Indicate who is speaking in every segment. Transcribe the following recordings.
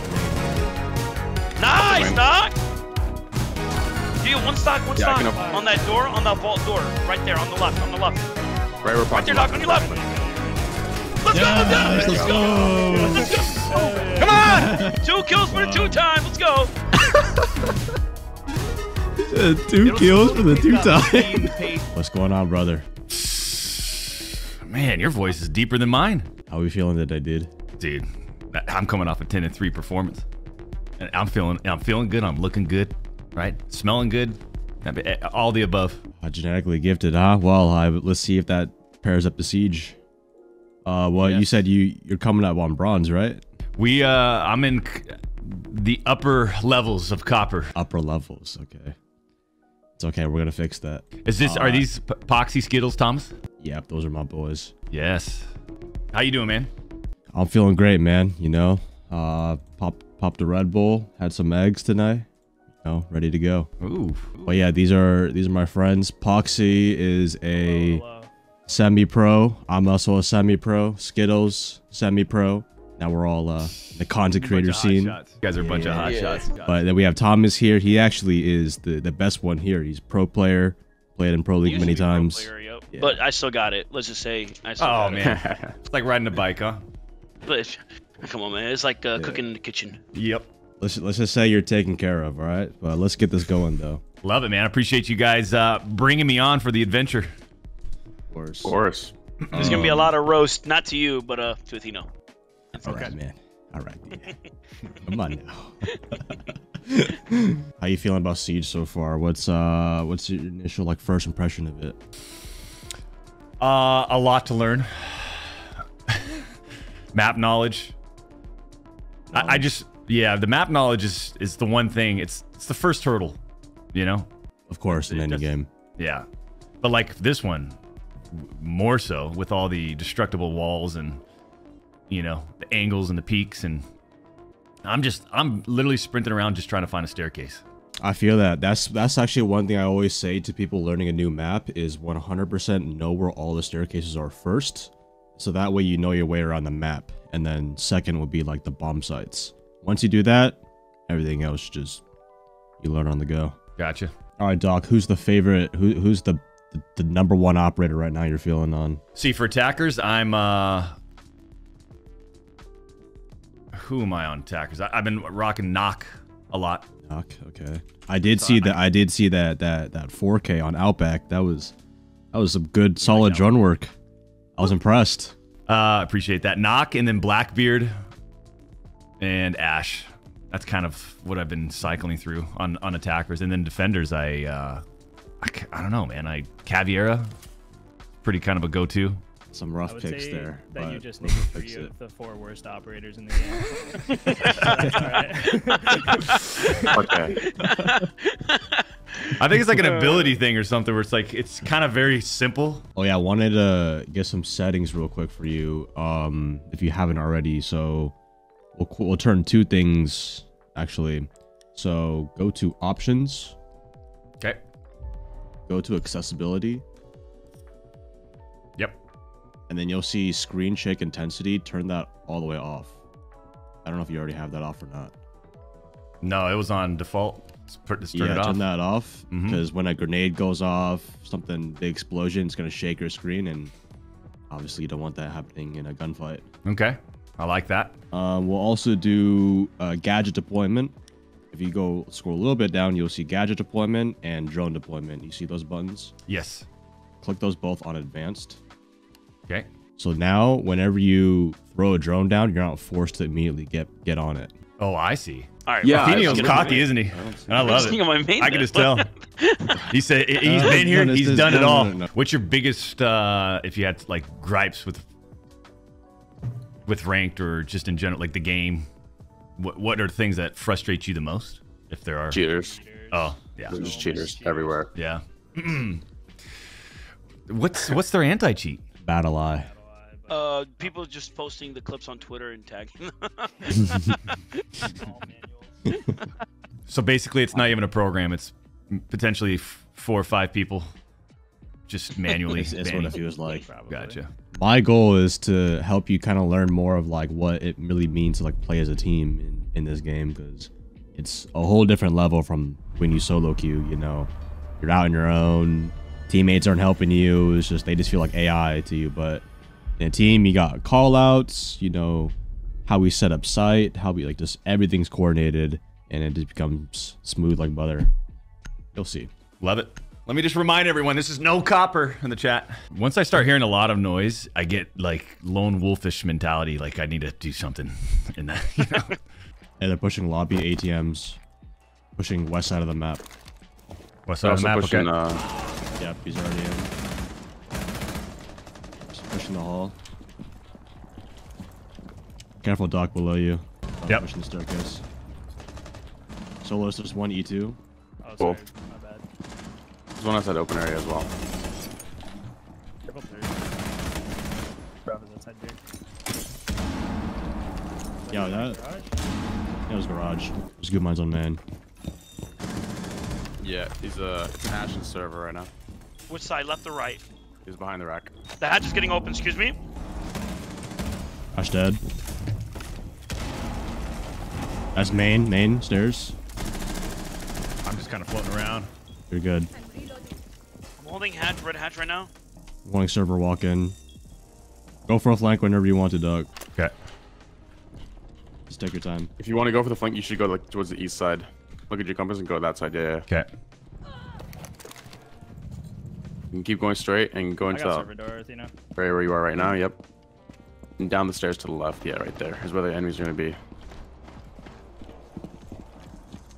Speaker 1: make room.
Speaker 2: Nice, knock. Do you one stock, one
Speaker 3: Yeah,
Speaker 2: stock on that door, on that vault door, right there, on the left, on the left.
Speaker 3: Right where
Speaker 2: Right there, knock on your left. Let's
Speaker 1: Yes,
Speaker 2: go,
Speaker 1: let's
Speaker 2: go.
Speaker 1: go.
Speaker 2: Let's go. Come on. Two kills for the two time. Let's go.
Speaker 1: Uh, two kills for the two times.
Speaker 4: times.
Speaker 1: What's going on, brother?
Speaker 4: Man, your voice is deeper than mine.
Speaker 1: How are we feeling today, dude?
Speaker 4: Dude, I'm coming off a 10 and 3 performance. And I'm feeling I'm feeling good. I'm looking good, right? Smelling good. All the above.
Speaker 1: Uh, genetically gifted, huh? Well, I, let's see if that pairs up to Siege. Uh, well, you said you you're coming up on bronze, right?
Speaker 4: We uh I'm in c- the upper levels of copper.
Speaker 1: Upper levels, okay. It's okay. We're gonna fix that.
Speaker 4: Is this are these Poxy Skittles, Thomas?
Speaker 1: Yep, those are my boys.
Speaker 4: Yes. How you doing, man?
Speaker 1: I'm feeling great, man. You know, uh, pop popped a Red Bull, had some eggs tonight. You know, ready to go.
Speaker 4: Ooh.
Speaker 1: But yeah, these are these are my friends. Poxy is a semi-pro. I'm also a semi-pro. Skittles semi-pro. Now we're all uh, the content creator scene.
Speaker 4: You guys are a bunch of hot
Speaker 3: Yeah.
Speaker 4: shots.
Speaker 1: But then we have Thomas here. He actually is the the best one here. He's pro player, played in pro league
Speaker 2: Used
Speaker 1: many
Speaker 2: be pro
Speaker 1: times.
Speaker 2: player, yep.
Speaker 1: Yeah.
Speaker 2: But I still got it. Let's just say I still
Speaker 4: Oh
Speaker 2: got it.
Speaker 4: man, it's like riding a bike, huh?
Speaker 2: But come on, man. It's like uh, cooking in the kitchen.
Speaker 4: Yep.
Speaker 1: Let's let's just say you're taken care of. All right, but let's get this going though.
Speaker 4: Love it, man. I appreciate you guys uh, bringing me on for the adventure.
Speaker 1: Of course.
Speaker 3: Of course.
Speaker 2: There's gonna be a lot of roast, not to you, but uh, to Athieno.
Speaker 1: All right, man. All right. yeah. Come on now. How you feeling about Siege so far? What's uh what's your initial like first impression of it?
Speaker 4: Uh, a lot to learn. Map knowledge. I, I just, yeah, the map knowledge is is the one thing. It's it's the first hurdle, you know.
Speaker 1: Of course, in any game.
Speaker 4: Yeah, but like this one, more so with all the destructible walls and you know the angles and the peaks and. I'm just, I'm literally sprinting around just trying to find a staircase.
Speaker 1: I feel that that's that's actually one thing I always say to people learning a new map is 100% know where all the staircases are first, so that way you know your way around the map. And then second would be like the bomb sites. Once you do that, everything else just you learn on the go.
Speaker 4: Gotcha.
Speaker 1: All right, Doc. Who's the favorite? Who who's the the, the number one operator right now you're feeling on?
Speaker 4: See, for attackers, I'm uh who am I on attackers? I, I've been rocking Nøkk a lot.
Speaker 1: Nøkk. Okay. I did see that. I did see that that that 4K on Outback. That was that was some good solid drone work. I was impressed.
Speaker 4: Uh appreciate that. Nøkk and then Blackbeard and Ash. That's kind of what I've been cycling through on on attackers. And then defenders, I uh I, I don't know, man. I Caveira pretty kind of a go-to.
Speaker 1: Some
Speaker 5: I
Speaker 1: rough
Speaker 5: would
Speaker 1: picks
Speaker 5: say
Speaker 1: there.
Speaker 5: that you
Speaker 1: but
Speaker 5: just
Speaker 1: we'll
Speaker 5: named
Speaker 1: fix
Speaker 5: three
Speaker 1: it.
Speaker 5: of the four worst operators in the game.
Speaker 3: Okay.
Speaker 4: I think it's like an ability thing or something where it's like it's kind of very simple.
Speaker 1: Oh yeah, I wanted to get some settings real quick for you. Um, if you haven't already, so we'll we'll turn two things actually. So go to options,
Speaker 4: Okay.
Speaker 1: go to accessibility,
Speaker 4: Yep.
Speaker 1: And then you'll see screen shake intensity. Turn that all the way off. I don't know if you already have that off or not.
Speaker 4: No, it was on default. Let's, put, let's turn
Speaker 1: yeah,
Speaker 4: it off.
Speaker 1: turn that off because when a grenade goes off, something big explosion, it's gonna shake your screen, and obviously you don't want that happening in a gunfight.
Speaker 4: Okay. I like that.
Speaker 1: Um, we'll also do uh, gadget deployment. If you go scroll a little bit down, you'll see gadget deployment and drone deployment. You see those buttons?
Speaker 4: Yes.
Speaker 1: Click those both on advanced.
Speaker 4: Okay.
Speaker 1: So now, whenever you throw a drone down, you're not forced to immediately get get on it.
Speaker 4: Oh, I see.
Speaker 2: All right.
Speaker 3: Yeah,
Speaker 2: well,
Speaker 3: I-
Speaker 4: Athieno's
Speaker 2: get
Speaker 4: cocky,
Speaker 2: it.
Speaker 4: isn't he? I
Speaker 2: I'm
Speaker 4: love it.
Speaker 2: of my main
Speaker 4: I can just tell. He said he's
Speaker 1: Uh,
Speaker 4: been here.
Speaker 1: no, no,
Speaker 4: He's done it
Speaker 1: no, no,
Speaker 4: all.
Speaker 1: no, no.
Speaker 4: What's your biggest, uh, if you had like gripes with, with ranked or just in general, like the game? What What are things that frustrate you the most? If there are.
Speaker 3: Cheaters.
Speaker 4: Oh, yeah,
Speaker 3: There's just cheaters everywhere.
Speaker 4: yeah. what's What's their anti cheat?
Speaker 1: BattlEye.
Speaker 2: Uh, people just posting the clips on Twitter and tagging.
Speaker 5: All.
Speaker 4: So basically, it's not even a program. It's potentially f- four or five people just manually.
Speaker 1: It's, it's what it feels like.
Speaker 5: Probably.
Speaker 4: Gotcha.
Speaker 1: My goal is to help you kind of learn more of like what it really means to like play as a team in in this game because it's a whole different level from when you solo queue. You know, you're out on your own. Teammates aren't helping you. It's just they just feel like AI to you. But in a team, you got call outs. You know how we set up site, how we like just everything's coordinated, and it just becomes smooth like butter. You'll see.
Speaker 4: Love it. Let me just remind everyone this is no copper in the chat. Once I start hearing a lot of noise, I get like lone wolfish mentality. Like I need to do something in that. You know?
Speaker 1: And they're pushing lobby ATMs, pushing west side of the map.
Speaker 4: What's
Speaker 3: They're
Speaker 4: on the map?
Speaker 3: pushing,
Speaker 4: Okay.
Speaker 3: uh,
Speaker 1: Yep, he's already in. Just pushing the hall. Careful, Doc, below you. Doc
Speaker 4: Yep.
Speaker 1: Pushing the staircase. Solos, just one E E2.
Speaker 5: Oh,
Speaker 3: Cool.
Speaker 5: My bad.
Speaker 3: there's one outside open area as well.
Speaker 5: Triple. Bravo's outside here.
Speaker 1: Yeah, that,
Speaker 5: Garage?
Speaker 1: that was garage. There's good minds on man.
Speaker 3: Yeah, he's uh, it's an Ashen server right now.
Speaker 2: Which side, left or right?
Speaker 3: He's behind the rack.
Speaker 2: The hatch is getting open. Excuse me.
Speaker 1: Ash dead. That's main, main, stairs.
Speaker 4: I'm just kind of floating around.
Speaker 1: You're good.
Speaker 2: I'm holding hatch, red hatch right now.
Speaker 1: Wanting server walk in. Go for a flank whenever you want to, Doc.
Speaker 4: Okay.
Speaker 1: Just take your time.
Speaker 3: If you want to go for the flank, you should go like towards the east side. Look at your compass and go that side. Yeah, yeah.
Speaker 4: Okay.
Speaker 3: You can keep going straight and go
Speaker 5: I
Speaker 3: into
Speaker 5: got
Speaker 3: the
Speaker 5: server door, you know.
Speaker 3: area where you are right now. Yep. And down the stairs to the left. Yeah, right there is where the enemies are gonna be. You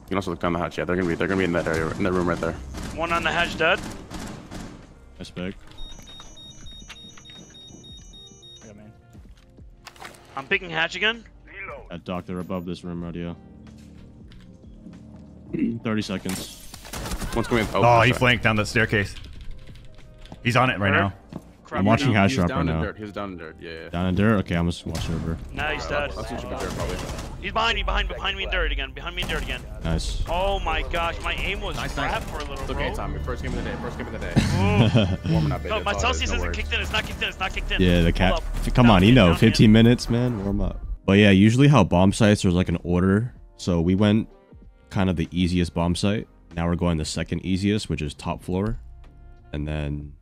Speaker 3: can also look down the hatch. Yeah, they're gonna be they're gonna be in that area in that room right there.
Speaker 2: One on the hatch dead.
Speaker 1: Nice pick.
Speaker 5: I got main.
Speaker 2: I'm picking hatch again.
Speaker 1: At Doc, they're above this room radio. 30 seconds.
Speaker 3: One's coming.
Speaker 4: Oh,
Speaker 3: Oh,
Speaker 4: he flanked down the staircase. He's on it right now.
Speaker 2: Crap,
Speaker 1: I'm watching
Speaker 2: right now.
Speaker 3: He's down
Speaker 1: right
Speaker 3: in
Speaker 1: now.
Speaker 3: dirt. He's down in dirt. Yeah, yeah.
Speaker 1: Down in dirt? Okay, I'm just watching server.
Speaker 2: Now he's dead.
Speaker 3: I'll switch him in dirt probably.
Speaker 2: He's behind me, behind, behind me in dirt again. Behind me in dirt again.
Speaker 1: Nice.
Speaker 2: Oh my gosh, my aim was
Speaker 3: Nice,
Speaker 2: crap
Speaker 3: nice.
Speaker 2: for a little,
Speaker 3: It's
Speaker 2: bro.
Speaker 3: okay, Tommy. First game of the day. First game of the day.
Speaker 2: Ooh.
Speaker 3: Warming up, baby.
Speaker 2: no, my
Speaker 3: That's all it is,
Speaker 2: Celsius
Speaker 3: no
Speaker 2: isn't
Speaker 3: worries.
Speaker 2: kicked in. It's not kicked in. It's not kicked in.
Speaker 1: Yeah, the cat. Come
Speaker 2: Down
Speaker 1: on, you know,
Speaker 2: down in.
Speaker 1: 15 minutes, man. Warm up. But yeah, usually how bomb sites, there's like an order. So we went kind of the easiest bomb site. Now we're going the second easiest, which is top floor. And then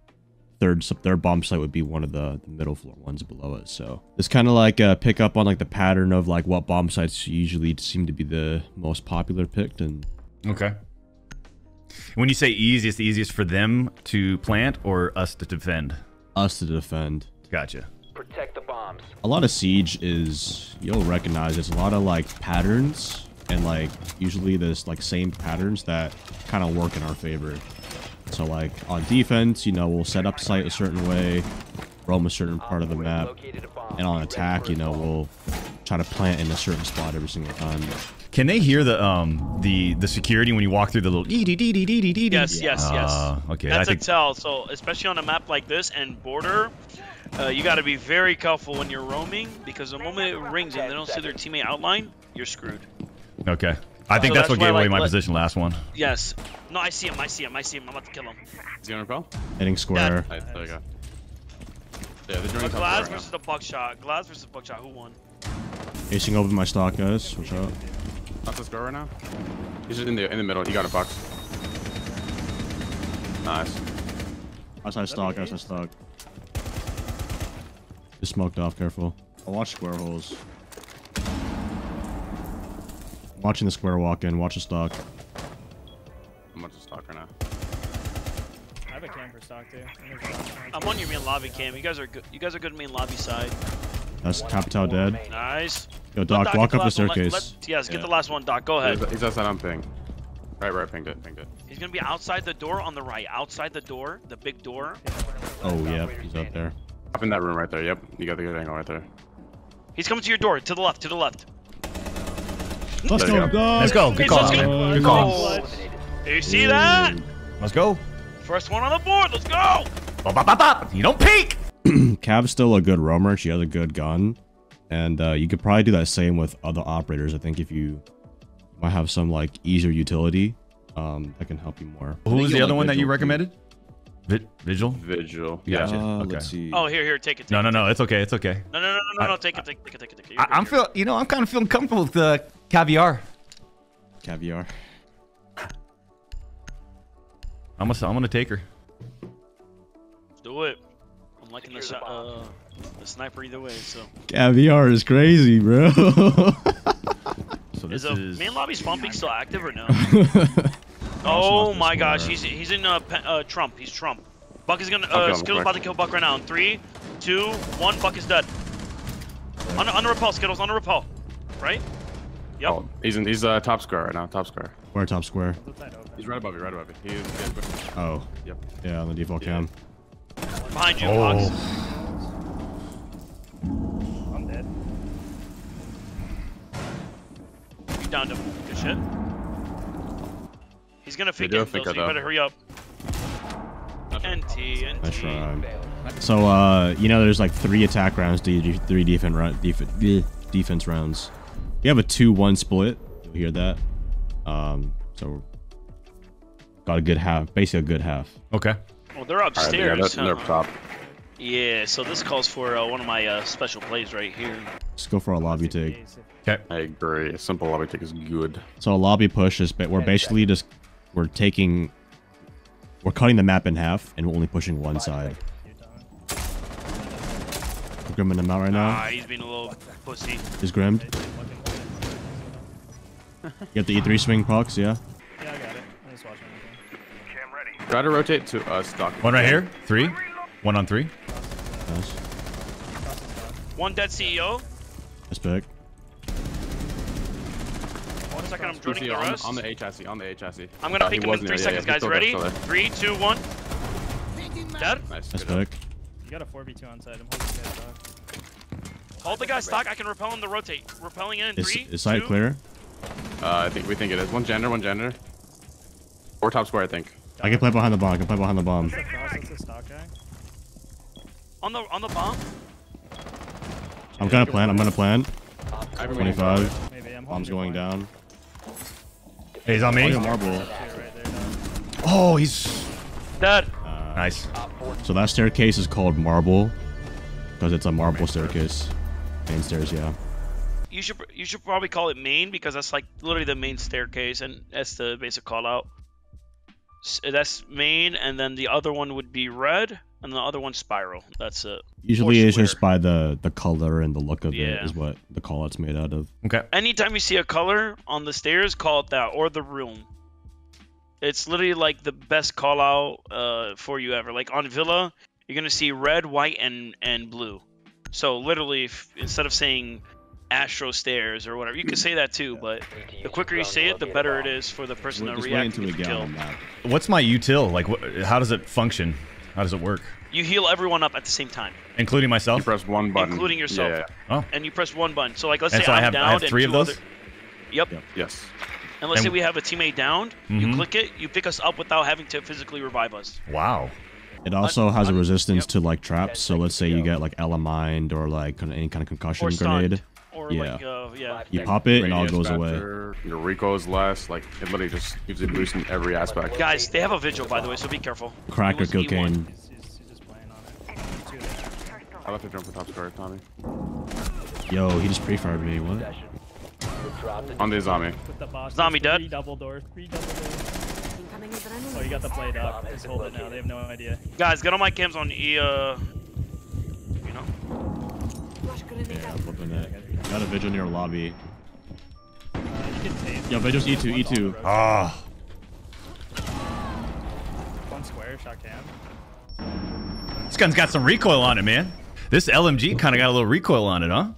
Speaker 1: third third bomb site would be one of the, the middle floor ones below us. So it's kind of like uh, pick up on like the pattern of like what bomb sites usually seem to be the most popular picked. And
Speaker 4: Okay. When you say easiest, the easiest for them to plant or us to defend?
Speaker 1: us to defend.
Speaker 4: Gotcha.
Speaker 6: Protect the bombs.
Speaker 1: a lot of siege is you'll recognize there's a lot of like patterns and like usually there's like same patterns that kind of work in our favor so like on defense you know we'll set up site a certain way roam a certain part of the map
Speaker 6: Located a bomb.
Speaker 1: and on attack you know we'll try to plant in a certain spot every single time
Speaker 4: Can they hear the um the the security when you walk through the little dee dee dee dee dee dee dee?
Speaker 2: Yes, yes, yes.
Speaker 4: Uh, okay,
Speaker 2: That's
Speaker 4: I think
Speaker 2: a tell. So, especially on a map like this and border, uh, you got to be very careful when you're roaming because the moment it rings and they don't see their teammate outline, you're screwed.
Speaker 4: okay. I think
Speaker 2: So
Speaker 4: that's, what
Speaker 2: that's why,
Speaker 4: gave away
Speaker 2: like,
Speaker 4: my
Speaker 2: let-
Speaker 4: position last one.
Speaker 2: Yes. No, I see him. I see him. I see him. I'm about to kill him.
Speaker 3: Is he on repel?
Speaker 1: hitting square
Speaker 3: Nice, there you go. Yeah, they're joining
Speaker 2: Glass
Speaker 3: right now.
Speaker 2: versus the Buckshot. Glass versus the Buckshot. Who won?
Speaker 1: Acing over my stock guys watch out
Speaker 3: That's the score right now. He's just in the in the middle. He got a box. Nice.
Speaker 1: outside stock outside stock just smoked off careful i'll watch square holes watching the square walk in watch the stock
Speaker 3: I'm about to stock right now.
Speaker 5: I have a cam for stock too. And there's a lot of
Speaker 2: I'm on your main lobby cam. You guys are good. You guys are good main lobby side.
Speaker 1: That's Capital dead.
Speaker 2: Nice.
Speaker 1: Yo,
Speaker 2: Let
Speaker 1: Doc, walk up the
Speaker 2: last one. Let-
Speaker 1: staircase.
Speaker 2: let- yes, get the last one, Doc. Go ahead.
Speaker 3: He's, he's outside on ping. Right, right, pinged it, pinged it.
Speaker 2: He's gonna be outside the door on the right. Outside the door, the big door.
Speaker 1: Oh, yeah, he's up there.
Speaker 3: Up in that room right there. Yep, you got the good angle right there.
Speaker 2: He's coming to your door. To the left. To the left.
Speaker 1: Let's
Speaker 3: There
Speaker 1: go,
Speaker 3: go.
Speaker 4: Let's go. Good
Speaker 2: Hey,
Speaker 4: call.
Speaker 2: let's go.
Speaker 4: Good call.
Speaker 2: Do you see that?
Speaker 4: Let's go.
Speaker 2: First one on the board. Let's go.
Speaker 4: Bop, bop, bop, bop. You don't peek.
Speaker 1: Cav's still a good roamer. She has a good gun. And uh, you could probably do that same with other operators. I think if you might have some like easier utility, um, that can help you more.
Speaker 4: Who was the other one that you
Speaker 1: Vigil, too.
Speaker 4: recommended? Vi- Vigil.
Speaker 3: Vigil.
Speaker 4: Gotcha.
Speaker 3: Yeah.
Speaker 1: Uh,
Speaker 4: Okay.
Speaker 1: Let's see.
Speaker 2: Oh, here, here. Take it. Take
Speaker 4: No,
Speaker 2: it,
Speaker 4: no,
Speaker 2: take
Speaker 4: no. It's okay. It's okay.
Speaker 2: No, no, no, no, no,
Speaker 4: I-
Speaker 2: no. Take it. Take it. Take it. Take it. Take it.
Speaker 4: I,
Speaker 2: You're
Speaker 4: I'm
Speaker 2: good,
Speaker 4: feel. You know, I'm kind of feeling comfortable with uh, Caviar.
Speaker 1: Caviar.
Speaker 4: I'm gonna, I'm gonna take her.
Speaker 2: Do it. I'm liking the, shot, uh, the sniper either way. So
Speaker 1: Caviar is crazy, bro.
Speaker 4: So this
Speaker 2: is
Speaker 4: is.
Speaker 2: main lobby spawn peak still active or no?
Speaker 1: Also
Speaker 2: oh my gosh, he's he's in uh, uh Trump. He's Trump. Buck is gonna uh
Speaker 3: kill him
Speaker 2: Skittles
Speaker 3: quick.
Speaker 2: about to kill Buck right now. In three, two, one. Buck is dead. On on the repel, Skittles on the repel. Right? Yep.
Speaker 3: Oh, he's in. He's uh, top square right now. Top square.
Speaker 1: Where top square?
Speaker 5: Flip side open.
Speaker 3: He's right above you. Right above you. He's. he's
Speaker 1: Oh,
Speaker 3: yep.
Speaker 1: yeah, on the default
Speaker 3: Yeah.
Speaker 1: cam.
Speaker 2: Behind you,
Speaker 4: Oh.
Speaker 2: Fox.
Speaker 5: I'm dead.
Speaker 2: You downed him. Good shit. He's gonna fake it,
Speaker 3: have
Speaker 2: though, so
Speaker 3: Finka,
Speaker 2: you better hurry up. NT, NT.
Speaker 1: Nice try. So, uh, you know, there's like three attack rounds, three defense round, def- defense rounds. You have a two-one split. You'll hear that. Um, so got a good half, basically a good half.
Speaker 4: Okay.
Speaker 2: Well, they're
Speaker 3: All right, yeah, they're, they're
Speaker 2: huh?
Speaker 3: top.
Speaker 2: Yeah, so this calls for uh, one of my uh, special plays right here.
Speaker 1: Let's go for a lobby take.
Speaker 4: Okay.
Speaker 3: I agree. A simple lobby take is good.
Speaker 1: So a lobby push is, ba- we're basically just we're taking, we're cutting the map in half and we're only pushing one side. We're grimming them out right now.
Speaker 2: Ah, he's being a little pussy.
Speaker 1: Is grimmed. You got the E3 swing procs, yeah.
Speaker 5: Yeah, I got it. I'm just watching everything.
Speaker 3: Try to rotate to uh, stock.
Speaker 4: One right here. Three. One on three.
Speaker 1: Nice.
Speaker 2: One dead CEO.
Speaker 1: That's big.
Speaker 2: One second, I'm joining
Speaker 3: Lucy,
Speaker 2: the
Speaker 3: on,
Speaker 2: rest.
Speaker 3: on the H chassis. On the H chassis.
Speaker 2: I'm gonna
Speaker 3: Uh,
Speaker 2: peek him in three
Speaker 3: there,
Speaker 2: seconds,
Speaker 3: yeah,
Speaker 2: guys.
Speaker 3: he's still there,
Speaker 2: Ready?
Speaker 3: there.
Speaker 2: Three, two, one. Dead.
Speaker 3: Nice.
Speaker 1: That's
Speaker 3: good job.
Speaker 1: big.
Speaker 5: You got a 4v2 on side. I'm holding you guys back.
Speaker 2: Hold the guy stock. I can repel him to rotate. Repelling in in
Speaker 1: Is,
Speaker 2: three,
Speaker 1: is site
Speaker 2: two.
Speaker 1: clear?
Speaker 3: Uh, I think we think it is one gender, one gender. Or top square, I think.
Speaker 1: I can play behind the bomb. I can play behind the bomb.
Speaker 5: That's the cross. That's the stock guy.
Speaker 2: On the on the bomb.
Speaker 1: I'm gonna plan. I'm gonna plan. 25.
Speaker 5: Maybe I'm
Speaker 1: Bomb's going down.
Speaker 4: Hey, he's on me.
Speaker 1: Oh, yeah, marble.
Speaker 5: Two right there, dog.
Speaker 4: Oh, he's
Speaker 2: Dead.
Speaker 4: nice.
Speaker 1: So that staircase is called marble because it's a marble staircase. Main stairs, yeah.
Speaker 2: You should you should probably call it main because that's like literally the main staircase and that's the basic call out. S- That's main, and then the other one would be red, and the other one spiral. That's it.
Speaker 1: Usually it's just by the the color and the look of it
Speaker 2: Yeah.
Speaker 1: is what the call out's made out of.
Speaker 4: Okay.
Speaker 2: Anytime you see a color on the stairs, call it that or the room. It's literally like the best call out uh, for you ever. Like on Villa, you're gonna see red, white, and and blue. So literally, if, instead of saying Astro Stairs or whatever, you can say that too. But the quicker you say it, the better it is for the person to
Speaker 1: Just wait
Speaker 2: react
Speaker 1: until
Speaker 2: and
Speaker 1: we
Speaker 2: get the kill.
Speaker 1: on the map.
Speaker 4: What's my util? Like, what, how does it function? How does it work?
Speaker 2: You heal everyone up at the same time,
Speaker 4: Including myself?
Speaker 3: You
Speaker 4: myself?
Speaker 3: press one button.
Speaker 2: including yourself.
Speaker 3: Yeah, yeah.
Speaker 4: Oh.
Speaker 2: and you press one button. So like, let's
Speaker 4: And
Speaker 2: say
Speaker 4: so I
Speaker 2: I'm
Speaker 4: have, I
Speaker 2: down
Speaker 4: have
Speaker 2: and
Speaker 4: three of those?
Speaker 2: other- Yep.
Speaker 1: Yep.
Speaker 3: Yes.
Speaker 2: And let's say we have a teammate down.
Speaker 4: Mhm.
Speaker 2: You click it, you pick us up without having to physically revive us.
Speaker 4: Wow.
Speaker 1: It also has a resistance
Speaker 2: yep.
Speaker 1: to like traps. So let's say you get like Ela mine or like any kind of concussion
Speaker 2: Or
Speaker 1: grenade.
Speaker 2: Stunned. Or
Speaker 1: Yeah.
Speaker 2: like, uh, yeah.
Speaker 1: You pop it and all
Speaker 3: Radius
Speaker 1: goes away.
Speaker 3: Your recoil is less. Like it literally just gives you a boost in every aspect.
Speaker 2: Guys, they have a vigil by the way, so be careful.
Speaker 1: Cracker
Speaker 2: It was E1.
Speaker 1: cocaine.
Speaker 3: I left to jump for top square, Tommy.
Speaker 1: Yo, he just pre-fired me. What?
Speaker 3: On the zombie.
Speaker 5: The.
Speaker 2: Zombie dead.
Speaker 5: Three double doors. Three double doors. Oh, you got the play, dog. Just hold it now. They have no idea.
Speaker 2: Guys, get all my cams on E. Uh, you know.
Speaker 6: Flash grenade
Speaker 1: Yeah,
Speaker 6: out.
Speaker 1: flipping it. Got a vigil near lobby.
Speaker 5: Uh, you can tape.
Speaker 1: Yo, vigil's E2,
Speaker 5: One's
Speaker 1: E2.
Speaker 4: Ah.
Speaker 5: One square. Shot cam.
Speaker 4: This gun's got some recoil on it, man. This LMG kind of got a little recoil on it, huh?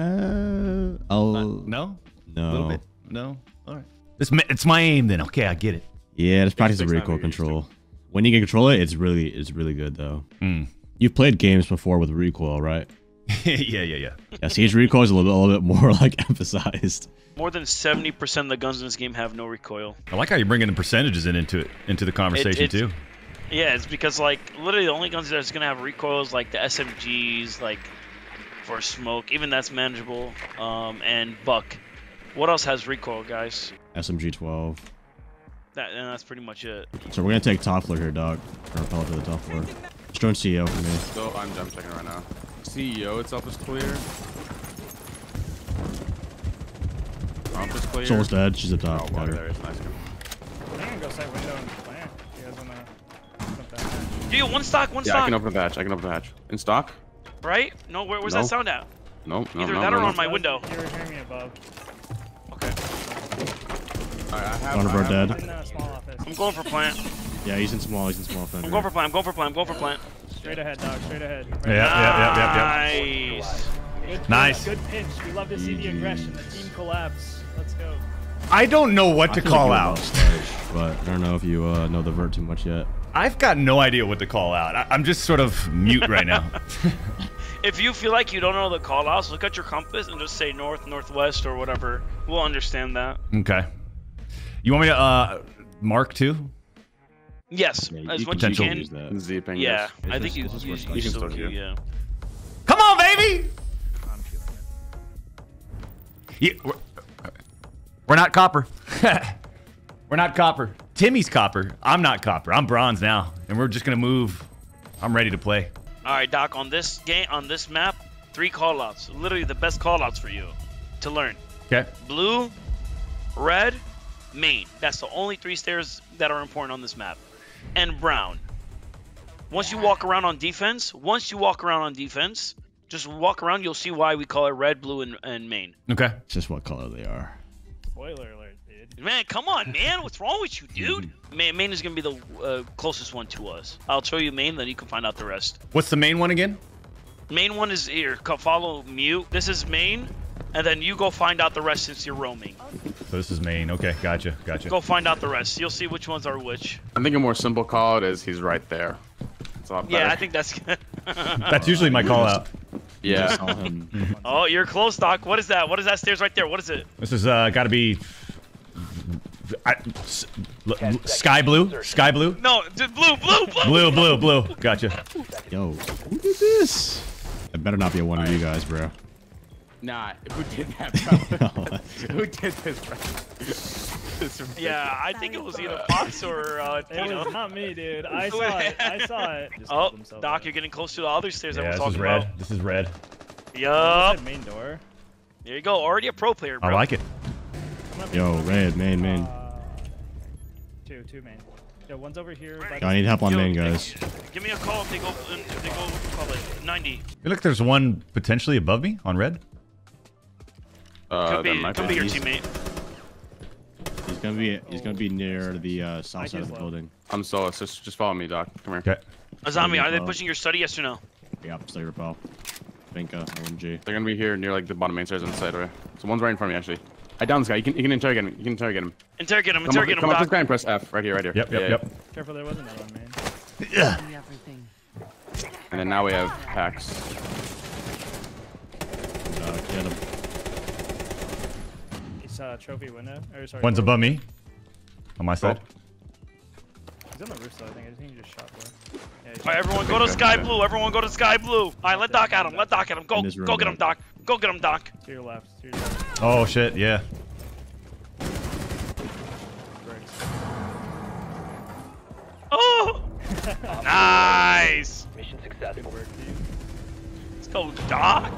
Speaker 1: Uh, I'll
Speaker 4: No?
Speaker 1: no.
Speaker 4: A little bit? No? All right. It's, ma- it's my aim then. Okay, I get it.
Speaker 1: Yeah, it's practice the
Speaker 3: Six,
Speaker 1: recoil
Speaker 3: you're used to.
Speaker 1: control. When you can control it, it's really it's really good though.
Speaker 4: Hmm.
Speaker 1: You've played games before with recoil, right?
Speaker 4: yeah, yeah, yeah.
Speaker 1: Yeah, Siege recoil is a little bit, a little bit more like emphasized.
Speaker 2: More than 70% of the guns in this game have no recoil.
Speaker 4: I like how you're bringing the percentages in into it, into the conversation
Speaker 2: it's-
Speaker 4: too.
Speaker 2: Yeah, it's because like literally the only guns that's gonna have recoils like the SMGs, like for smoke, even that's manageable. Um, and Buck. What else has recoil, guys?
Speaker 1: SMG 12.
Speaker 2: That and that's pretty much it.
Speaker 1: So we're gonna take top floor here, dog. Or repel to the top floor. Just join CEO for me.
Speaker 3: So I'm jump checking right now. CEO itself is clear. Romp is
Speaker 2: clear.
Speaker 1: Soul's dead. She's a top.
Speaker 3: Oh,
Speaker 1: Got
Speaker 3: water there is nice.
Speaker 5: I'm gonna go side window and plant. You guys wanna open that hatch?
Speaker 2: Dude, one stock, one
Speaker 3: Yeah, I can open the hatch. I can open the hatch. In stock?
Speaker 2: Right? No, where, where's
Speaker 3: No.
Speaker 2: that sound at?
Speaker 3: No, no,
Speaker 2: Either
Speaker 3: no.
Speaker 2: that
Speaker 3: no,
Speaker 2: or
Speaker 3: no.
Speaker 2: on my window.
Speaker 5: You were hearing me above.
Speaker 2: Okay.
Speaker 3: Alright, I have,
Speaker 1: One of
Speaker 3: I
Speaker 1: our dead.
Speaker 5: In the small office.
Speaker 2: I'm going for plant.
Speaker 1: Yeah, he's in small. He's in small. Fender.
Speaker 2: I'm going for plant. I'm going for plant. I'm going for plant.
Speaker 5: Straight ahead, dog. Straight ahead. Right
Speaker 4: Yeah, yeah, yeah, yeah, yeah.
Speaker 2: Nice.
Speaker 5: Good,
Speaker 4: Nice.
Speaker 5: Good pinch. We love to see the aggression. The team collapse. Let's go.
Speaker 4: I don't know what to
Speaker 1: feel like
Speaker 4: call out.
Speaker 1: about but I don't know if you uh, know the vert too much yet.
Speaker 4: I've got no idea what to call out. I- I'm just sort of mute right now.
Speaker 2: If you feel like you don't know the call outs, look at your compass and just say north, northwest, or whatever. We'll understand that.
Speaker 4: okay. You want me to uh mark too?
Speaker 2: Yes,
Speaker 1: Yeah,
Speaker 2: as
Speaker 1: you
Speaker 2: much as you can.
Speaker 3: Use. Zipping.
Speaker 2: Yeah,
Speaker 3: yes.
Speaker 2: I think you, you, you,
Speaker 3: You can
Speaker 2: still
Speaker 3: still
Speaker 2: do,
Speaker 3: do.
Speaker 2: yeah.
Speaker 4: Come on, baby.
Speaker 5: I'm feeling it.
Speaker 4: Yeah, we're, we're not copper. we're not copper. Timmy's copper. I'm not copper. I'm bronze now, and we're just gonna move. I'm ready to play.
Speaker 2: All right, Doc. On this game, on this map, three call outs. Literally the best call outs for you to learn.
Speaker 4: Okay.
Speaker 2: Blue, red, main. That's the only three stairs that are important on this map. And brown. Once you walk around on defense, once you walk around on defense, just walk around. You'll see why we call it red, blue, and, and main.
Speaker 4: Okay.
Speaker 1: It's just what color they are.
Speaker 5: Spoiler alert, dude.
Speaker 2: Man, come on, man. What's wrong with you, dude? Main, main is gonna be the uh, closest one to us. I'll show you main, then you can find out the rest.
Speaker 4: What's the main one again?
Speaker 2: Main one is here. Follow mute. This is main, and then you go find out the rest since you're roaming.
Speaker 4: So this is main. Okay, gotcha, gotcha.
Speaker 2: Go find out the rest. You'll see which ones are which.
Speaker 3: I think a more simple call out is he's right there. It's a lot.
Speaker 2: Yeah, I think that's good.
Speaker 4: That's usually my call out.
Speaker 3: Yeah.
Speaker 1: Him.
Speaker 2: oh, you're close, Doc. What is that? What is that stairs right there? What is it?
Speaker 4: This is uh got to be I, s- l- l- sky blue. Sky blue.
Speaker 2: No, d- blue, blue, blue.
Speaker 4: Blue, blue, blue. Gotcha.
Speaker 1: Yo, who did this? It better not be one of you guys, bro.
Speaker 3: Nah, who did that, bro? who did this, bro? This
Speaker 2: Yeah, I think it was either Fox or uh,
Speaker 5: It was not me, dude. I saw it. I saw it. Just
Speaker 2: Oh, Doc,
Speaker 5: out.
Speaker 2: you're getting close to the other stairs
Speaker 4: Yeah,
Speaker 2: that
Speaker 4: this
Speaker 2: we're
Speaker 4: is
Speaker 2: talking
Speaker 4: red.
Speaker 2: about.
Speaker 4: This is red.
Speaker 2: Yup.
Speaker 5: Said main door.
Speaker 2: There you go. Already a pro player, bro.
Speaker 4: I like it.
Speaker 1: Yo, red, main, main.
Speaker 5: Uh, two, two main. Yo, one's over here.
Speaker 1: Yo, I need help on
Speaker 2: Yo,
Speaker 1: main,
Speaker 2: give-
Speaker 1: guys.
Speaker 2: Give me a call if they go. If they go, call it 90.
Speaker 4: I feel like there's one potentially above me on red.
Speaker 3: Uh,
Speaker 2: Could
Speaker 3: that
Speaker 2: be, could be your
Speaker 1: He's-
Speaker 2: teammate.
Speaker 1: He's gonna be he's gonna be near the uh, south side of the building.
Speaker 3: I'm Solis. So just follow me, Doc. Come here.
Speaker 4: Okay.
Speaker 2: Azami, are they pushing your study? Yes or no?
Speaker 1: Yep, stay repel. Finka, OMG.
Speaker 3: They're gonna be here near like the bottom main stairs on the side, right? So one's right in front of me, actually. I down this guy. You can, you can interrogate him. You can interrogate him.
Speaker 2: Interrogate him.
Speaker 3: Come, up,
Speaker 2: Interrogate
Speaker 3: come
Speaker 2: him,
Speaker 3: up this
Speaker 2: Doc.
Speaker 3: guy and press F right here, right here.
Speaker 4: Yep, yep,
Speaker 3: Yeah,
Speaker 4: yep.
Speaker 5: Careful, there wasn't another one main.
Speaker 6: Everything.
Speaker 3: yeah. And then now we have packs.
Speaker 1: Uh, get him.
Speaker 5: It's uh, trophy window. Or sorry.
Speaker 4: One's above me. On my side.
Speaker 5: He's on the roof, though. I think. I think he just shot for. Yeah, he's
Speaker 2: All right, everyone, go to sky blue. Everyone, go to sky blue. All right, let Doc at him. Let Doc at him. Go,
Speaker 1: In this room,
Speaker 2: go get him,
Speaker 1: Doc.
Speaker 2: Doc. Go get him, Doc.
Speaker 5: to your left. To your left.
Speaker 4: Oh shit. Yeah.
Speaker 5: Briggs.
Speaker 2: Oh, nice.
Speaker 5: Good work, dude.
Speaker 2: Let's go, Doc.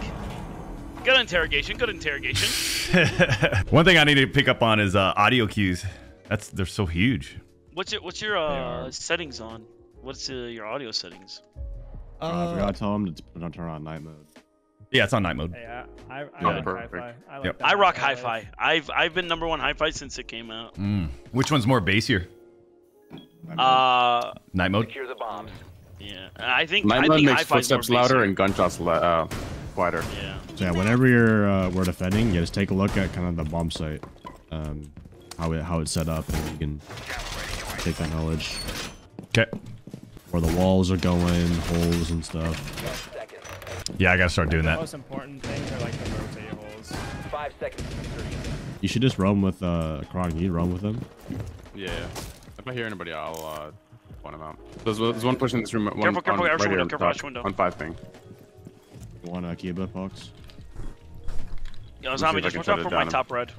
Speaker 2: Good interrogation. Good interrogation.
Speaker 4: One thing I need to pick up on is uh, audio cues. That's they're so huge.
Speaker 2: What's your What's your uh, settings on? What's uh, your audio settings?
Speaker 1: Uh, I forgot to tell him to put on turn on night mode.
Speaker 4: Yeah, it's on night mode.
Speaker 5: Hey, I, I, I
Speaker 3: Yeah,
Speaker 5: like
Speaker 3: perfect.
Speaker 5: hi-fi. I, like
Speaker 4: Yep.
Speaker 2: I rock
Speaker 5: hi-fi
Speaker 2: hi-fi. I've I've been number one hi-fi since it came out.
Speaker 4: Mm. Which one's more bassier?
Speaker 1: Night mode.
Speaker 2: Uh,
Speaker 4: Night mode.
Speaker 2: yeah. I think
Speaker 3: Night
Speaker 2: I
Speaker 3: mode
Speaker 2: think
Speaker 3: makes
Speaker 2: hi-fi's
Speaker 3: footsteps louder and gunshots le- uh, quieter.
Speaker 2: Yeah.
Speaker 1: So yeah, whenever you're uh, we're defending, you just take a look at kind of the bomb site, um, how it how it's set up, and you can take that knowledge
Speaker 4: Okay.
Speaker 1: where the walls are going, holes and stuff.
Speaker 4: Yeah, I gotta start doing
Speaker 5: The
Speaker 4: that.
Speaker 5: most important things are like the rotate holes.
Speaker 7: Five seconds.
Speaker 1: You should just roam with uh, Kron. You roam with them.
Speaker 3: Yeah. If I hear anybody, I'll uh, point them out. There's, there's one person in this room. One
Speaker 2: Careful, careful,
Speaker 3: on, right
Speaker 2: window,
Speaker 3: here on
Speaker 2: careful,
Speaker 3: top,
Speaker 2: window.
Speaker 3: On five ping.
Speaker 1: You uh, want a Kiba box?
Speaker 2: Yo, zombie,
Speaker 3: I
Speaker 2: just
Speaker 3: can
Speaker 2: watch
Speaker 3: shut
Speaker 2: out for my
Speaker 3: down.
Speaker 2: top red.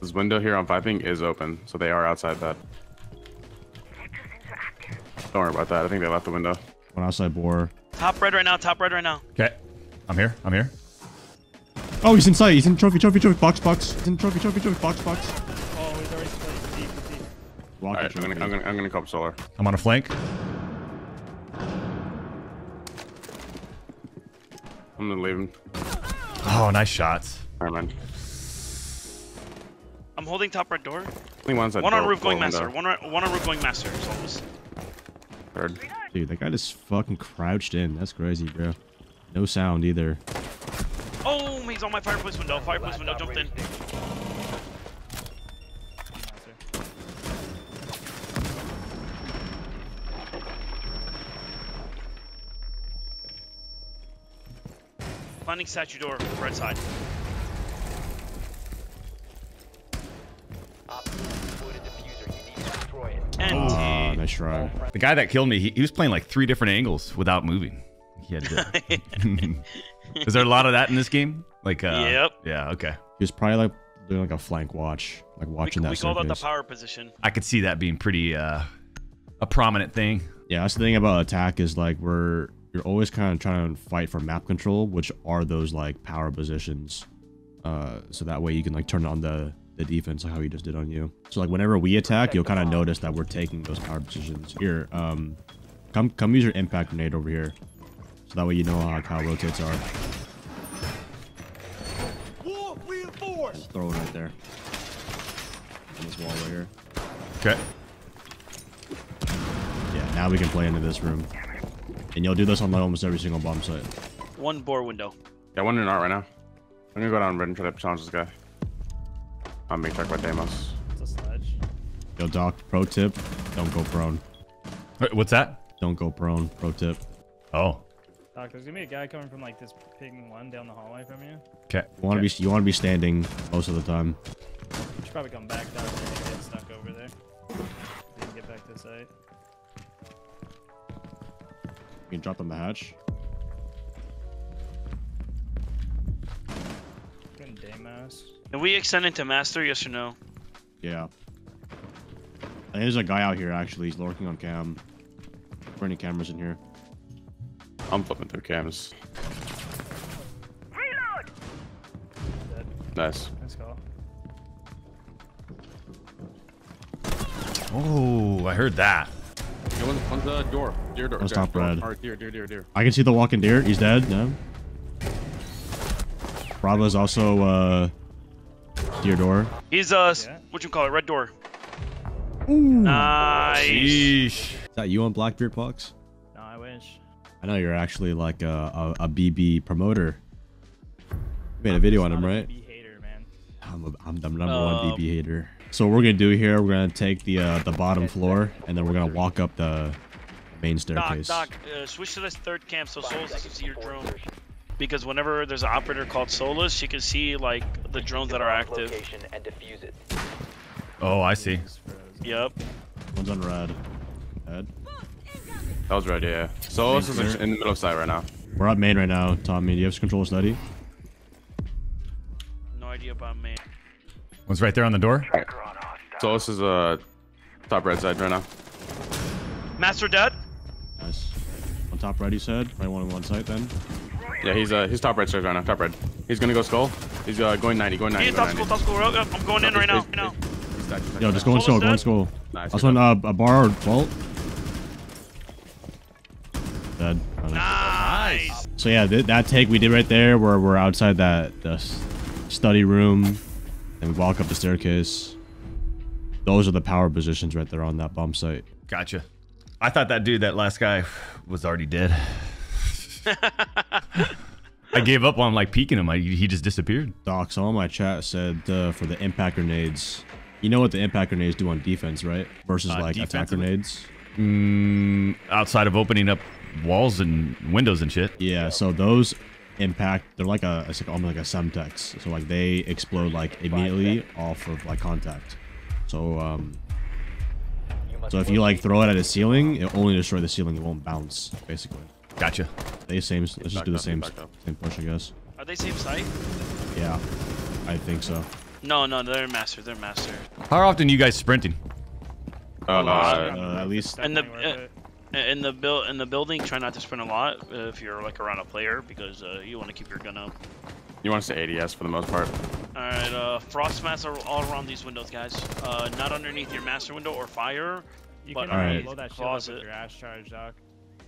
Speaker 3: This window here on five ping is open, so they are outside that. Don't worry about that. I think they left the window.
Speaker 1: One outside bore.
Speaker 2: Top red right now. Top red right now.
Speaker 4: Okay. I'm here. I'm here.
Speaker 1: Oh, he's inside. He's in trophy, trophy, trophy, box, box. He's in trophy, trophy, trophy, box, box.
Speaker 5: Oh, he's already split. Deep, deep.
Speaker 1: Rocket
Speaker 3: Alright, I'm gonna, I'm gonna, I'm gonna cop solar.
Speaker 4: I'm on a flank.
Speaker 3: I'm gonna leave him.
Speaker 4: Oh, nice shots.
Speaker 3: Alright, man.
Speaker 2: I'm holding top red door.
Speaker 3: Only one's
Speaker 2: One on
Speaker 3: door-
Speaker 2: roof going master. One, on- one on roof going master. Souls.
Speaker 3: Third.
Speaker 1: Dude, that guy just fucking crouched in. That's crazy, bro. No sound either.
Speaker 2: Oh, he's on my fireplace window. Fireplace window jumped in. Finding statue door, right side.
Speaker 7: Op four deployed a diffuser. You need to destroy it.
Speaker 2: And
Speaker 1: Ah, nice try.
Speaker 4: The guy that killed me, he, he was playing like three different angles without moving. He had to. Is there a lot of that in this game? Like, uh,
Speaker 2: Yep.
Speaker 4: Yeah. Okay.
Speaker 1: He was probably like doing like a flank watch, like
Speaker 2: we,
Speaker 1: watching
Speaker 2: we
Speaker 1: that
Speaker 2: call that the power position.
Speaker 4: I could see that being pretty uh, a prominent thing.
Speaker 1: Yeah, that's the thing about attack is like we're you're always kind of trying to fight for map control, which are those like power positions. Uh, so that way you can like turn on the the defense like how he just did on you. So like whenever we attack, you'll kind of notice that we're taking those power positions. Here, um, come come use your impact grenade over here, so that way you know how how rotates are. Just throw it right there. On this wall right here.
Speaker 4: Okay.
Speaker 1: Yeah, now we can play into this room. And you'll do this on like almost every single bomb site.
Speaker 2: One bore window.
Speaker 3: Yeah, one in art right now. I'm gonna go down red and try to challenge this guy. I'm being checked by Deimos.
Speaker 5: It's a sledge.
Speaker 1: Yo, Doc, pro tip, don't go prone.
Speaker 4: Wait, What's that?
Speaker 1: Don't go prone, pro tip.
Speaker 4: Oh.
Speaker 5: Doc, there's gonna be a guy coming from like this ping one down the hallway from you.
Speaker 4: Okay.
Speaker 1: You want to be you want to be standing most of the time.
Speaker 5: You should probably come back down there and get stuck over there. You can get back to the site.
Speaker 1: You can drop them the hatch.
Speaker 5: Fucking Deimos.
Speaker 2: Can we extend into master? Yes or no?
Speaker 1: Yeah. And there's a guy out here actually. He's lurking on cam. Are any cameras in here?
Speaker 3: I'm flipping through cams.
Speaker 5: Dead.
Speaker 3: Nice.
Speaker 5: Nice call.
Speaker 4: Oh, I heard that.
Speaker 3: Yeah, one's, one's the door. Deer door.
Speaker 1: Let's
Speaker 3: deer,
Speaker 1: stop
Speaker 3: door.
Speaker 1: red.
Speaker 3: Alright, deer, deer, deer, deer.
Speaker 1: I can see the walking deer. He's dead. No. Bravo's also uh, deer door.
Speaker 2: He's uh,
Speaker 5: Yeah.
Speaker 2: what you call it? Red door.
Speaker 1: Ooh.
Speaker 2: Nice.
Speaker 4: Sheesh.
Speaker 1: Is that you on Blackbeard Pox?
Speaker 5: No, I wish.
Speaker 1: I know you're actually like a, a, a BB promoter. You made a video on him,
Speaker 5: Not a
Speaker 1: right?
Speaker 5: BB hater, man.
Speaker 1: I'm, a, I'm the number
Speaker 2: Um,
Speaker 1: one BB hater. So what we're gonna do here, we're gonna take the uh, the bottom floor, and then we're gonna walk up the main staircase.
Speaker 2: Doc, uh, switch to this third camp so
Speaker 7: Five
Speaker 2: Solis can
Speaker 7: seconds
Speaker 2: see your drone. Because whenever there's an operator called Solis, she can see like the drones that are active.
Speaker 7: And it.
Speaker 4: Oh, I see.
Speaker 2: Yep.
Speaker 1: One's on red. Head.
Speaker 3: That was red, yeah. So this is in the middle of sight right now.
Speaker 1: We're at main right now. Tommy, do you have control study?
Speaker 2: No idea about me.
Speaker 4: One's right there on the door.
Speaker 3: So this is uh top red side right now.
Speaker 2: Master dead?
Speaker 1: Nice. On top red, you said. Right one on one site then.
Speaker 3: Yeah, he's uh he's top red side right now. Top red. He's gonna go skull. He's uh going 90, going 90.
Speaker 2: He's top school,
Speaker 3: 90.
Speaker 2: top school. Oh, I'm going in right now. Right now.
Speaker 3: he's- he's he's
Speaker 1: Yo, just
Speaker 3: now.
Speaker 1: go in skull. Go in skull.
Speaker 3: Nice.
Speaker 1: Last
Speaker 3: good
Speaker 1: uh, a bar or vault. Dead.
Speaker 2: Nice.
Speaker 1: So yeah, th that take we did right there, where we're outside that the study room, and we walk up the staircase. Those are the power positions right there on that bomb site.
Speaker 4: Gotcha. I thought that dude, that last guy, was already dead. I gave up on like peeking him. I, he just disappeared.
Speaker 1: Doc, someone in my chat said uh, for the impact grenades, you know what the impact grenades do on defense, right? Versus
Speaker 4: Uh,
Speaker 1: like attack grenades.
Speaker 4: Mm, outside of opening up walls and windows and shit.
Speaker 1: Yeah, so those impact. They're like a, it's like almost like a semtex. So like they explode like immediately off of like contact. So um, so if you like throw it at a ceiling, it only destroy the ceiling. It won't bounce, basically.
Speaker 4: Gotcha.
Speaker 1: They same. Let's just do the same same push, I guess.
Speaker 2: Are they same site?
Speaker 1: Yeah, I think so.
Speaker 2: No, no, they're master. They're master.
Speaker 4: How often are you guys sprinting?
Speaker 3: Oh, no, uh,
Speaker 1: Uh, at least
Speaker 2: And the-
Speaker 5: Definitely worth it.
Speaker 2: In the build, in the building, try not to sprint a lot uh, if you're like around a player because uh, you want to keep your gun up.
Speaker 3: You want to say ADS for the most part?
Speaker 2: All right, uh, frost mats are all around these windows, guys. Uh, not underneath your master window or fire.
Speaker 5: You
Speaker 2: But
Speaker 5: can uh,
Speaker 1: alright.
Speaker 5: load that shield up
Speaker 2: Closet.
Speaker 5: with your ash charge, Doc.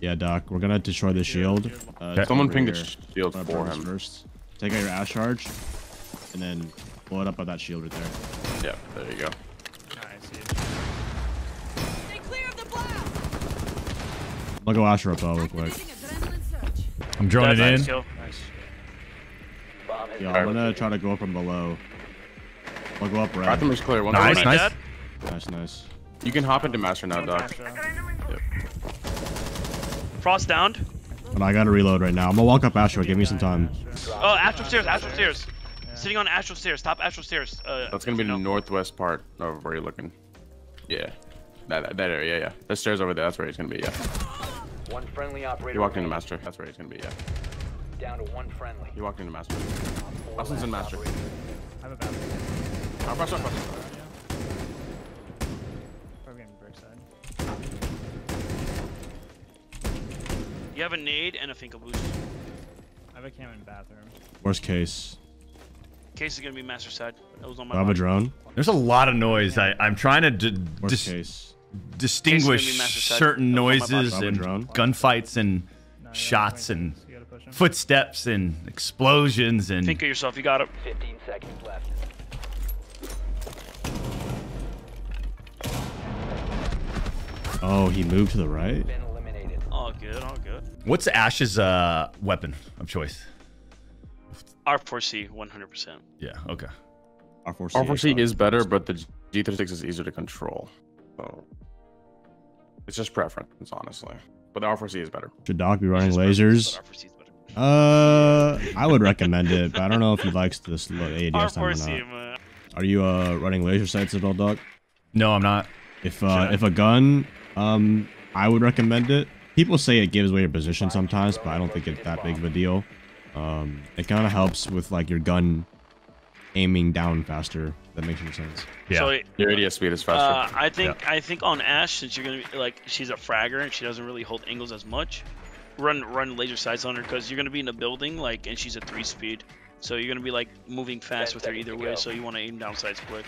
Speaker 1: Yeah, Doc, we're gonna destroy the shield. Uh,
Speaker 3: Someone
Speaker 1: over
Speaker 3: ping the shield for him.
Speaker 1: first. Take out your ash charge, and then blow it up with that shield right there.
Speaker 3: Yeah, there you go.
Speaker 5: Nice.
Speaker 6: Stay clear of the blast.
Speaker 1: I'll go Asher up uh, real quick.
Speaker 6: Activating adrenaline surge.
Speaker 4: I'm droning
Speaker 2: Dead
Speaker 4: in.
Speaker 2: nice kill.
Speaker 5: Nice.
Speaker 7: Bomb has
Speaker 1: Yeah, I'm gonna try to go up from below. I'll go up red.
Speaker 3: Bathroom is clear. One
Speaker 4: Nice,
Speaker 3: nice,
Speaker 4: nice.
Speaker 2: Dead.
Speaker 1: Nice, nice.
Speaker 3: You can hop into master now, Doc.
Speaker 5: Astra.
Speaker 2: Frost downed.
Speaker 1: But I gotta reload right now. I'm gonna walk up Asher. Give me some time.
Speaker 2: Oh, Astro stairs, Astro stairs.
Speaker 5: Yeah.
Speaker 2: Sitting on Astro stairs. Top Astro stairs. Uh,
Speaker 3: That's gonna be the
Speaker 2: no.
Speaker 3: northwest part of where you're looking. Yeah. That, that, that area, yeah. The stairs over there, that's where he's gonna be, yeah.
Speaker 7: One friendly operator.
Speaker 3: You walked into master, that's where he's gonna be, yeah.
Speaker 7: Down to one friendly.
Speaker 3: You walked into master. Austin's in master.
Speaker 7: operator.
Speaker 5: I have a battery.
Speaker 3: I'll press up, press up.
Speaker 5: Probably getting brick side.
Speaker 2: You have a nade and a Finka boost.
Speaker 5: I have a cam in bathroom.
Speaker 1: Worst case.
Speaker 2: Case is gonna be master side. That was on my.
Speaker 1: I have a drone?
Speaker 4: There's a lot of noise. I, I'm trying to
Speaker 1: Worst case.
Speaker 4: Distinguish
Speaker 2: Case is gonna be master side.
Speaker 4: certain
Speaker 2: That was on my
Speaker 4: noises and gunfights and
Speaker 5: No, you gotta
Speaker 4: shots
Speaker 5: point
Speaker 4: and
Speaker 5: things, you gotta push 'em.
Speaker 4: footsteps and explosions and
Speaker 2: Think of yourself. You got it.
Speaker 7: 15 seconds left.
Speaker 1: Oh, he moved to the right?
Speaker 7: Been eliminated.
Speaker 2: All good. All good.
Speaker 4: what's Ash's uh, weapon of choice?
Speaker 2: R4C, 100%.
Speaker 4: Yeah. Okay.
Speaker 1: R4C.
Speaker 3: R4C is better, but the G36 is easier to control. So it's just preference, honestly. But the R4C is better.
Speaker 1: Should Doc be running lasers?
Speaker 2: but R4C is better.
Speaker 1: Uh, I would recommend it, but I don't know if he likes this ADS time or not. Are you uh running laser sights at all, Doc?
Speaker 4: No, I'm not.
Speaker 1: If uh
Speaker 4: I?
Speaker 1: if a gun, um, I would recommend it. People say it gives away your position sometimes, but I don't think it's that big of a deal. Um, it kind of helps with like your gun aiming down faster. That makes any sense.
Speaker 4: Yeah.
Speaker 2: So,
Speaker 3: Your ADS speed is
Speaker 2: uh,
Speaker 3: faster.
Speaker 2: I think I think on Ash, since you're gonna be like she's a fragger and she doesn't really hold angles as much, run run laser sights on her because you're gonna be in a building like and she's a three speed, so you're gonna be like moving fast
Speaker 7: Ten
Speaker 2: with her either way.
Speaker 7: go.
Speaker 2: So you want to aim down sights quick.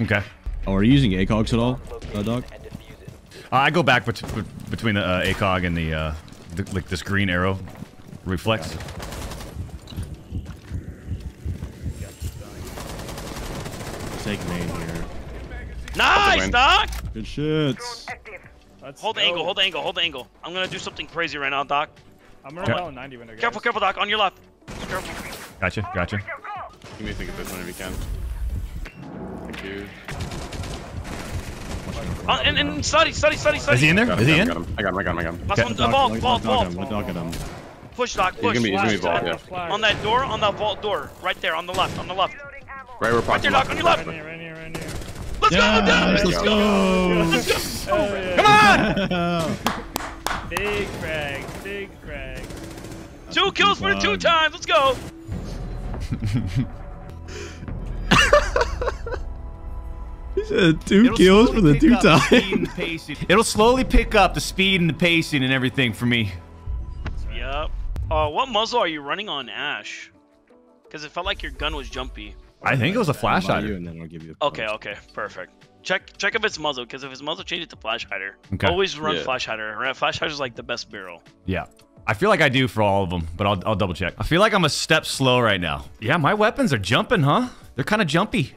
Speaker 4: Okay.
Speaker 1: Oh, are you using ACOGs at all, uh, Doc?
Speaker 7: and defuse it.
Speaker 4: Uh, I go back bet- bet- between the uh, ACOG and the, uh, the like this green arrow reflex.
Speaker 1: Take main here.
Speaker 2: Nice. Doc.
Speaker 1: Good shits.
Speaker 5: Let's
Speaker 2: Hold the
Speaker 5: go.
Speaker 2: angle, hold the angle, hold the angle. I'm gonna do something crazy right now, Doc.
Speaker 5: I'm gonna
Speaker 4: Okay.
Speaker 5: roll 90 window. Guys.
Speaker 2: Careful, careful, Doc. On your left. Careful.
Speaker 4: Gotcha. Gotcha.
Speaker 3: Give me a think of this one if you can. Thank you.
Speaker 2: Uh, and, and study, study, study, study.
Speaker 4: Is he in there?
Speaker 3: Got
Speaker 4: Is
Speaker 3: him,
Speaker 4: he
Speaker 3: got
Speaker 4: in?
Speaker 3: him, I got him, I got him, I got him.
Speaker 2: Last one,
Speaker 1: Doc-
Speaker 2: vault,
Speaker 1: let
Speaker 2: vault,
Speaker 1: Doc
Speaker 2: vault.
Speaker 1: him, let Doc hit him.
Speaker 2: Push, Doc,
Speaker 3: He's gonna be, he's gonna be vault, yeah.
Speaker 2: On that door, on that vault door. Right there, on the left, on the left.
Speaker 3: Right where
Speaker 2: Right there,
Speaker 3: Proxima
Speaker 2: Doc, on your left.
Speaker 5: Right here, right here, right here.
Speaker 2: Let's
Speaker 1: Yes,
Speaker 2: go, Doc.
Speaker 1: let's go.
Speaker 5: Oh, yeah.
Speaker 4: Come on!
Speaker 5: Big frag, big frag.
Speaker 2: Two kills for the two times. Let's go.
Speaker 1: He said two
Speaker 4: It'll
Speaker 1: kills
Speaker 4: slowly
Speaker 1: for the
Speaker 4: pick
Speaker 1: two
Speaker 4: up the speed and
Speaker 1: times.
Speaker 4: the pacing. It'll slowly pick up the speed and the pacing and everything for me.
Speaker 2: Yep. Uh, what muzzle are you running on Ash? Because it felt like your gun was jumpy.
Speaker 4: I think it was a flash
Speaker 1: I'll you
Speaker 4: hider.
Speaker 1: and then I'll give you. a
Speaker 2: Okay, okay, perfect. Check check if it's muzzle, because if it's muzzle, change it to flash hider.
Speaker 4: Okay.
Speaker 2: Always run
Speaker 3: Yeah.
Speaker 2: flash hider. Right? Flash hider is like the best barrel.
Speaker 4: Yeah. I feel like I do for all of them, but I'll, I'll double check. I feel like I'm a step slow right now. Yeah, my weapons are jumping, huh? They're kind of jumpy.